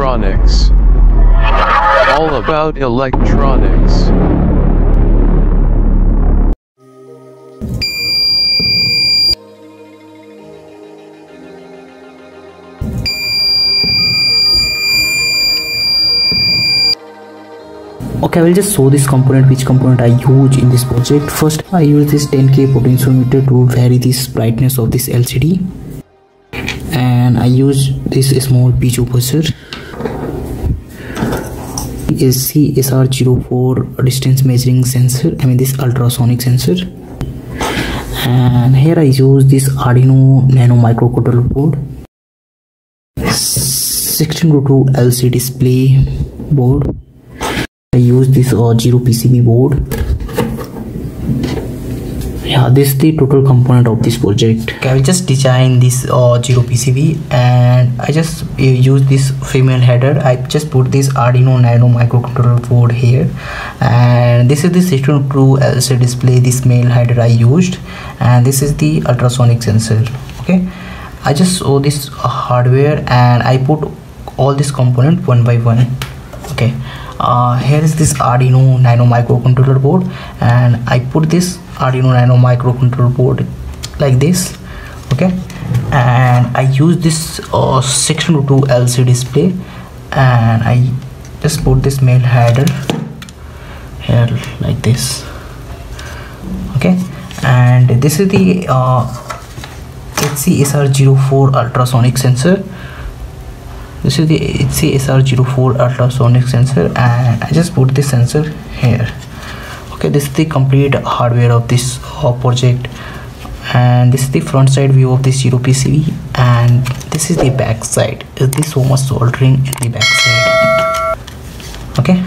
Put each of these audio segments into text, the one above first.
electronics. All about electronics. okay i will just show this component which component i use in this project first i use this 10k potentiometer to vary this brightness of this lcd and i use this small piezo buzzer is CSR04 distance measuring sensor I mean this ultrasonic sensor and here I use this Arduino Nano microcontroller board 16 to 2 LCD display board I use this uh, zero PCB board yeah this is the total component of this project. Okay, I just design this uh, zero PCB and I just uh, use this female header. I just put this Arduino Nano microcontroller board here and this is the 16 true LCD display this male header I used and this is the ultrasonic sensor okay? I just saw this hardware and I put all this component one by one okay uh, here is this Arduino Nano microcontroller board and I put this Arduino Nano microcontroller board like this okay? And I use this uh, 1602 LCD display and I just put this male header here like this okay? And this is the uh, HCSR04 ultrasonic sensor this is the HCSR04 ultrasonic sensor and I just put this sensor here. Okay this is the complete hardware of this uh, project. And this is the front side view of this zero PCB and this is the back side. Is so much soldering in the back side. Okay?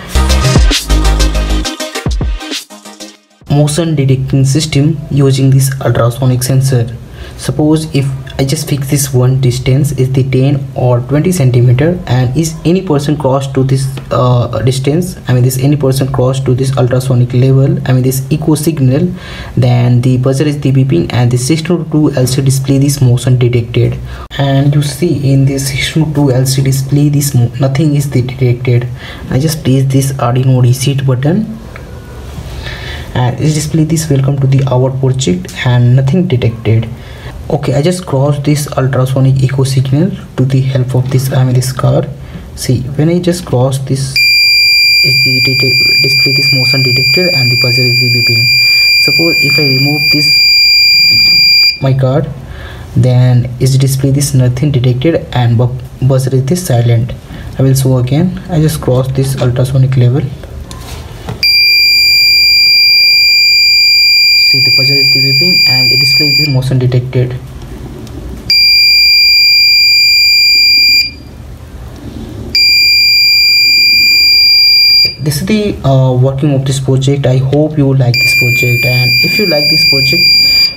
Motion detecting system using this ultrasonic sensor. Suppose if I just fix this one distance. Is the 10 or 20 centimeter? And is any person cross to this uh, distance? I mean this any person cross to this ultrasonic level? I mean this echo signal. Then the buzzer is the beeping and the 602 LCD display this motion detected. And you see in this 602 LCD display this nothing is detected. I just press this Arduino reset button. And it display this welcome to the our project and nothing detected okay i just cross this ultrasonic echo signal to the help of this this car see when i just cross this is the display this motion detected and the buzzer is beeping suppose if i remove this my card then is display this nothing detected and buzzer is this silent. I will show again. I just cross this ultrasonic level. See the buzzer is the beeping and the display is the motion detected this is the uh, working of this project. I hope you like this project. And if you like this project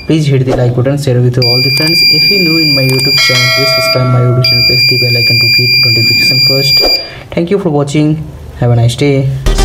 please hit the like button share with all the friends. If you new in my youtube channel please subscribe my youtube channel. Press the bell icon to get notification first. Thank you for watching. Have a nice day